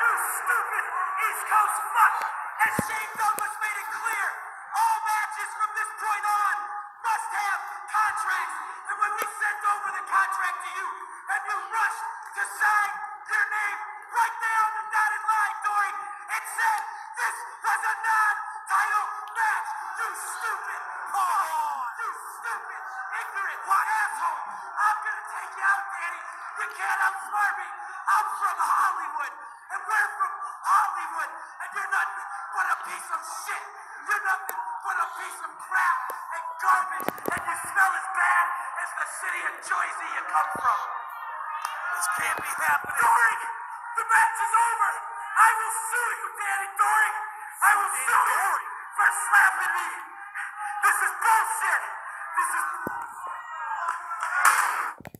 You stupid East Coast fuck! And Shane Douglas made it clear. All matches from this point on must have contracts. And when we sent over the contract to you, and you rushed to sign your name right there on the dotted line, Dory, it said this was a non-title match. You stupid pawn! You stupid, ignorant asshole! You can't outsmart me. I'm from Hollywood, and we're from Hollywood, and you're nothing but a piece of shit. You're nothing but a piece of crap and garbage, and you smell as bad as the city of Jersey you come from. This can't be happening. Dory, the match is over. I will sue you, Danny Dory. I will sue you for slapping me. This is bullshit. This is